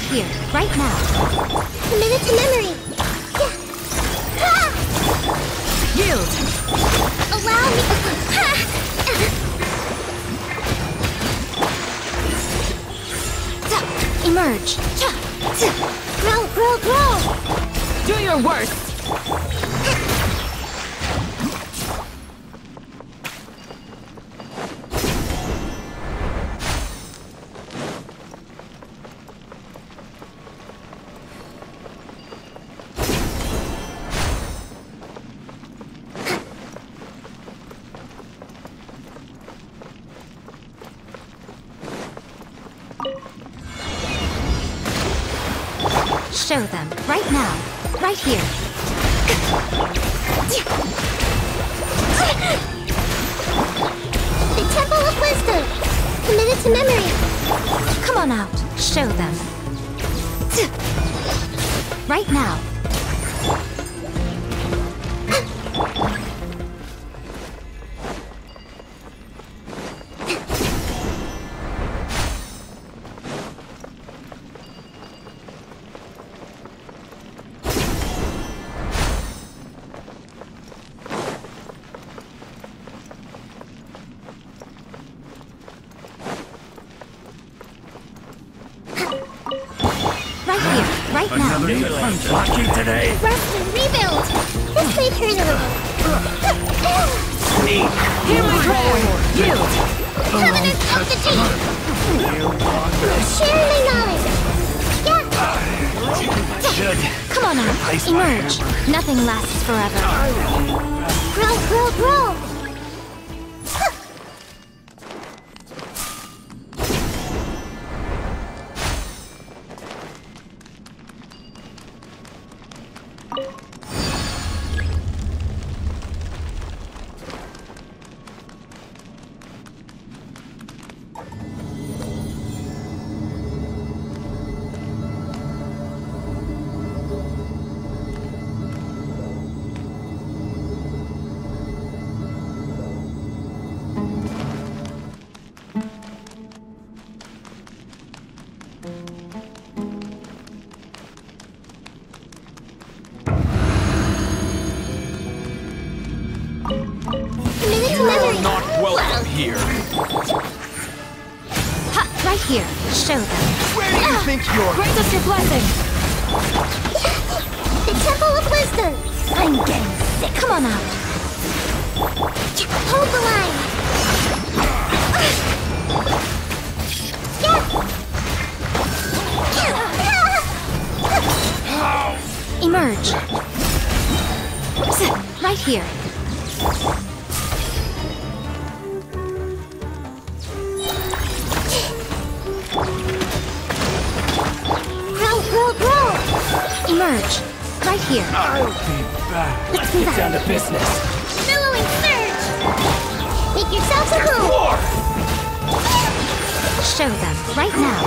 here, right now. Committed to memory. Yeah. Yield! Allow me. Emerge! Grow, grow, grow. Do your worst! Show them, right now, right here. The Temple of Wisdom. Committed to memory. Come on out, show them. Right now. Here, now. Lucky today. Rest and rebuild. This may hurt a little. Sneak. Hear my prayer! Yield! Covenant of the Deep. Share my knowledge. Yeah. Should. Come on out, emerge. Nothing lasts forever. Grow, grow, grow. Sick. Come on out. Hold the line. Emerge. Right here. I'll be back. Let's get down to business. Billowing surge. Make yourselves at home. War. Show them. Right now.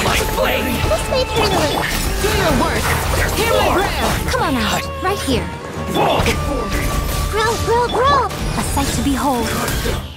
My blade. May hurt a little. Do your worst. Hear my prayer. Come on out. Right here. Fall before me. Grow, grow, grow. A sight to behold.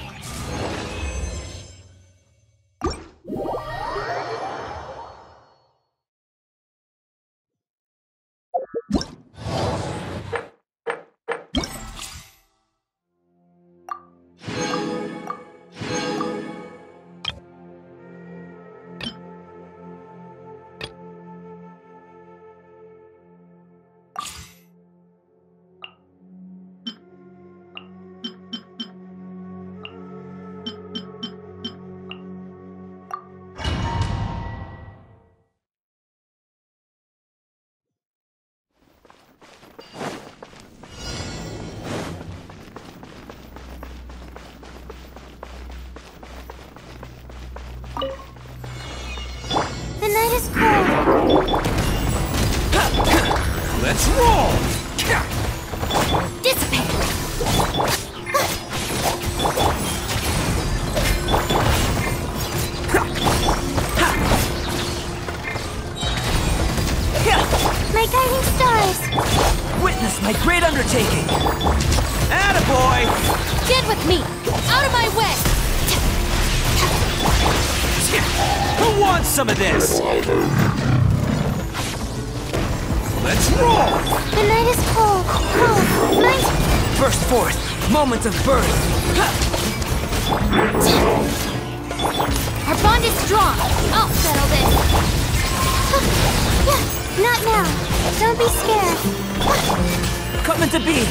Night is cold. Let's roll. Dissipate. My guiding stars. Witness my great undertaking. Attaboy. Get with me. Out of my way. Who wants some of this? Let's roll! The night is cold, cold. Mine's Burst forth, moment of birth. Our bond is strong. I'll settle this. Yeah, not now. Don't be scared. Coming to be.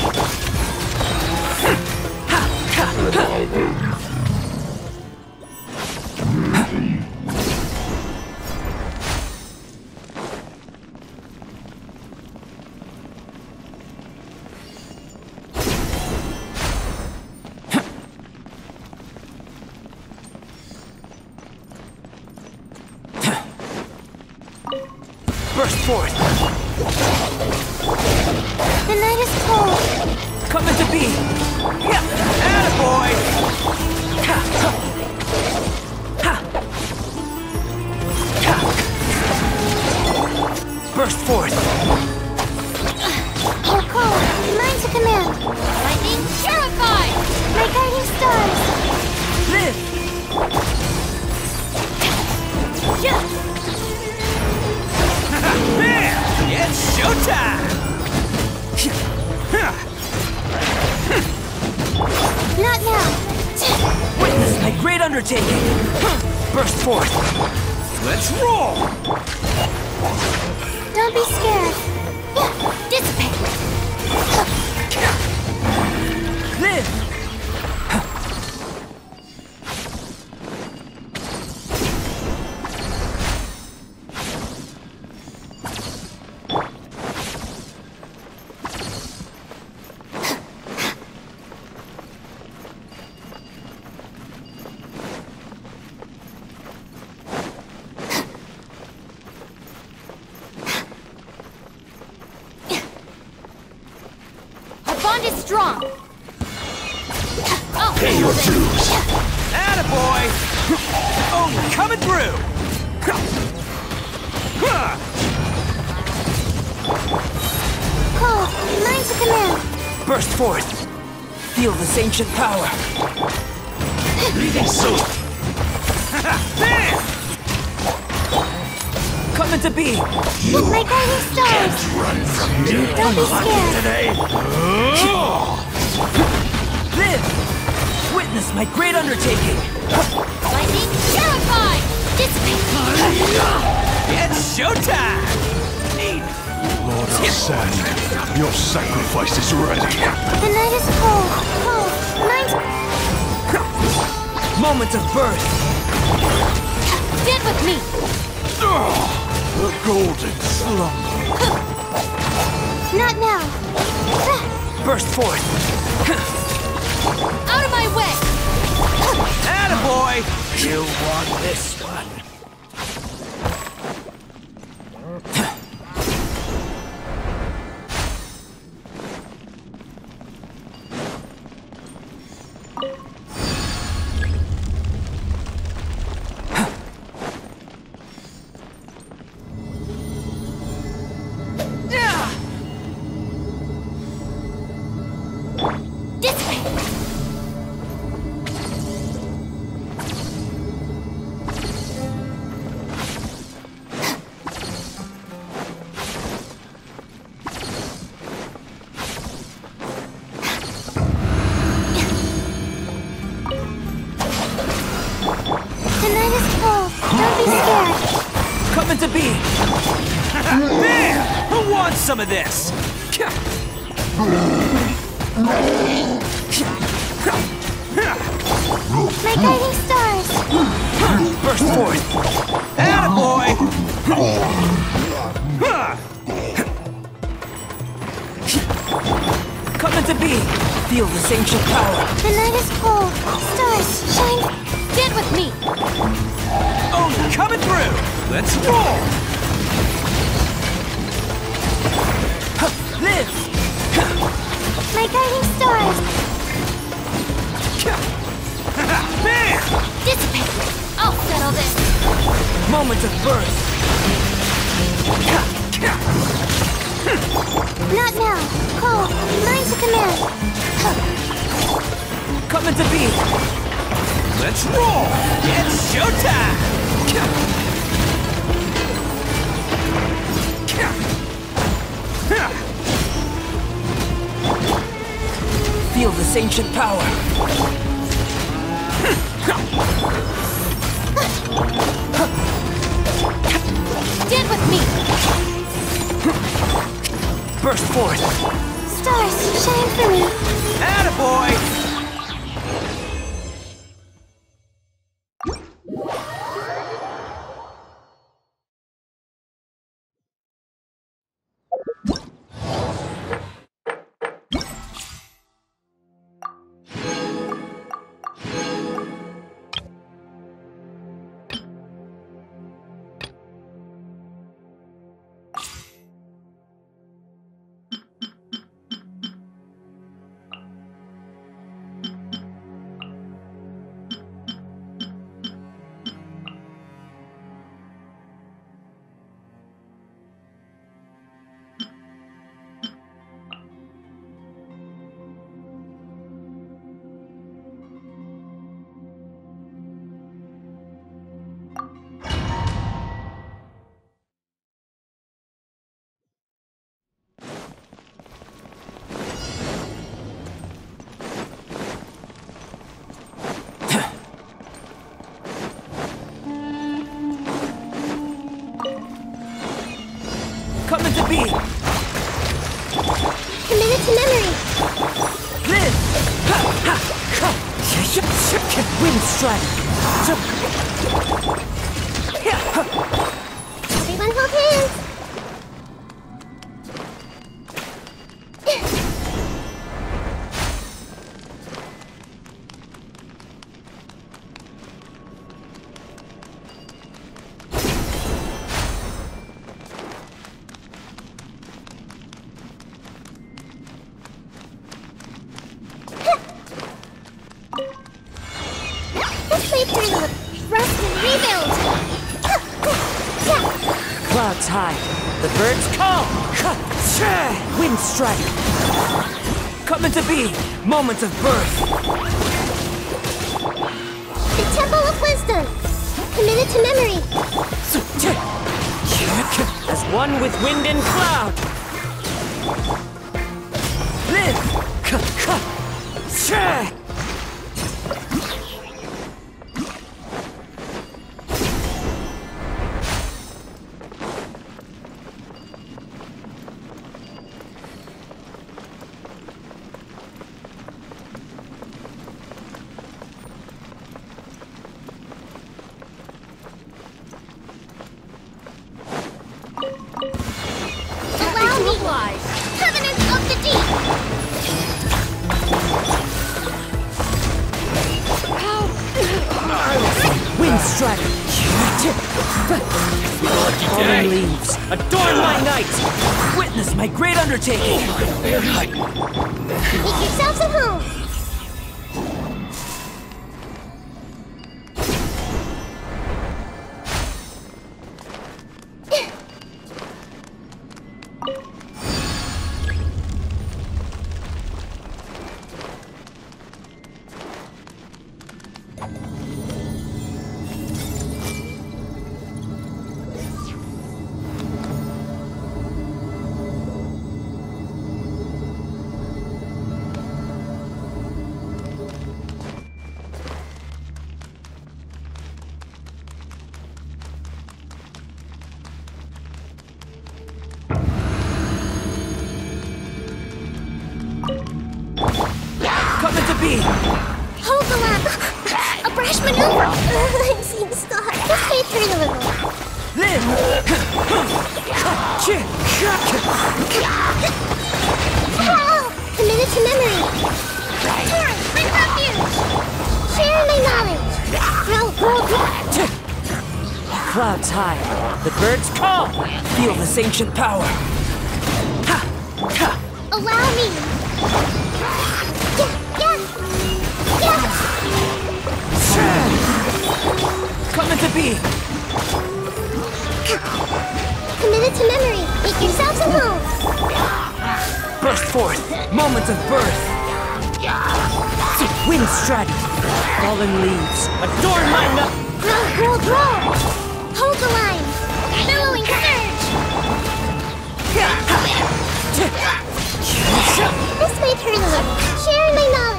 Undertaking! Burst forth! Let's roll! Don't be scared. Dissipate. Strong. I'll Pay your dues. Attaboy! Oh, coming through! Cold. Mine's a command. Burst forth! Feel this ancient power! So There! Coming to be! My guiding stars. Don't be scared. Live! Witness my great undertaking! Lightning terrified. Dissipate. It's showtime! Lord of Sand, your sacrifice is ready. The night is cold. Cold. Mine's Moment of birth! stand with me. The golden slumber. Not now. Burst forth! Out of my way. Attaboy! You want this one? Some of this? My guiding stars. Burst forth! Attaboy! Coming to be! Feel this ancient power! The night is cold. Stars shine. Get with me. Oh, coming through! Let's roll! Live! My guiding stars. There! Dissipate. I'll settle this. Moment of birth! Not now. Cold. Mine's a command. Coming to be! Let's roll! It's showtime! Feel this ancient power. Stand with me! Burst forth. Stars, shine for me! Attaboy! Clouds high. The birds call. Wind strike. Coming to be. Moments of birth. The Temple of Wisdom! Committed to memory! As one with wind and cloud. Live. Witness my great undertaking. Make yourselves at home! Clouds high. The birds call. Feel this ancient power. Ha! Ha! Allow me! Yeah, yeah! Yeah! Coming to be. Committed to memory! Make yourselves at home! Burst forth. Moments of birth. Wind strike. Fallen leaves. Adorn my night. Roll, roll, roll! Hold the line! Billowing surge! This way, Colonel! Sharing my knowledge!